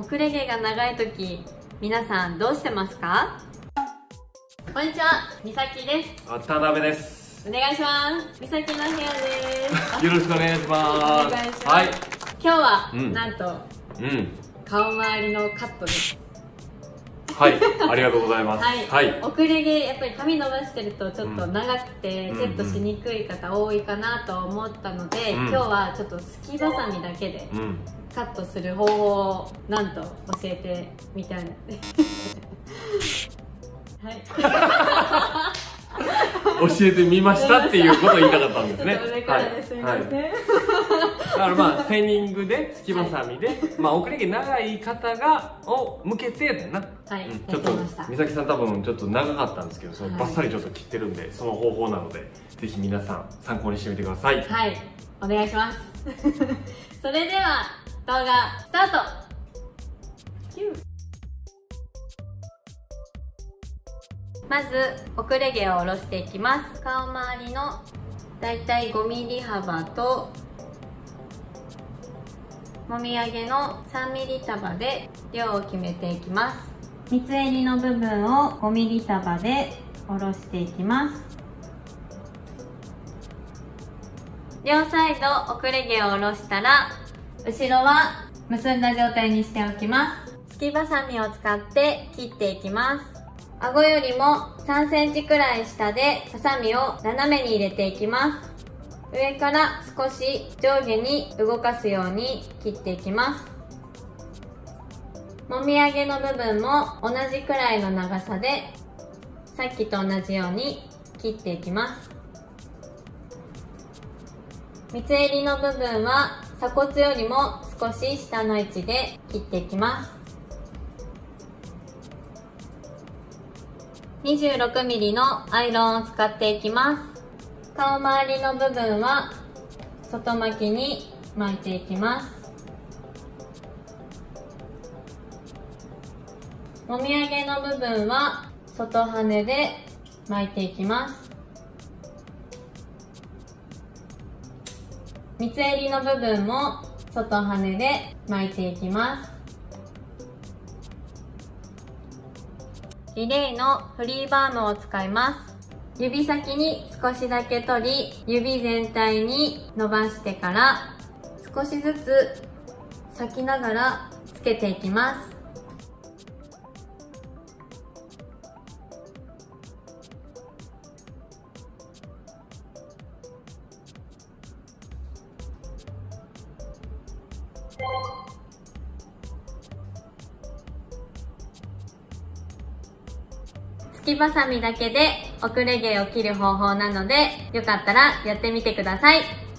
遅れ毛が長い時皆さんどうしてますか？こんにちはみさきです。渡辺です。お願いします。みさきの部屋です。よろしくお願いします。はい。今日は、うん。なんとうん。顔周りのカットですはいありがとうございます。はい、はい。遅れ毛やっぱり髪伸ばしてるとちょっと長くてうん。セットしにくい方多いかなと思ったので、うん。今日はちょっとすきばさみだけでうん。カットする方法をなんと教えてみたいな はい 教えてみましたっていうことを言いたかったんですね。すみません、はい。はい。だからまあセニングですきばさみで、まあ遅れ毛長い方がを向けてやな、はい。うん。やちょってと美咲さん多分ちょっと長かったんですけどそのはいバッサリちょっと切ってるんでその方法なのでぜひ皆さん参考にしてみてください。はい、お願いします。それでは動画スタート。まず遅れ毛を下ろしていきます。顔周りのだいたい5ミリ幅ともみあげの3ミリ束で量を決めていきます。三つ襟の部分を5ミリ束で下ろしていきます。両サイド遅れ毛を下ろしたら後ろは結んだ状態にしておきますすきばさみを使って切っていきます顎よりも3センチくらい下でハサミを斜めに入れていきます。上から少し上下に動かすように切っていきます。もみあげの部分も同じくらいの長さでさっきと同じように切っていきます。三つ襟の部分は鎖骨よりも少し下の位置で切っていきます。26mm のアイロンを使っていきます。顔周りの部分は外巻きに巻いていきます。もみあげの部分は外羽で巻いていきます。三つ襟の部分も外羽で巻いていきます。リレーのフリーバームを使います。指先に少しだけ取り指全体に伸ばしてから少しずつ咲きながらつけていきます。きばさみだけで遅れ毛を切る方法なのでよかったらやってみてください。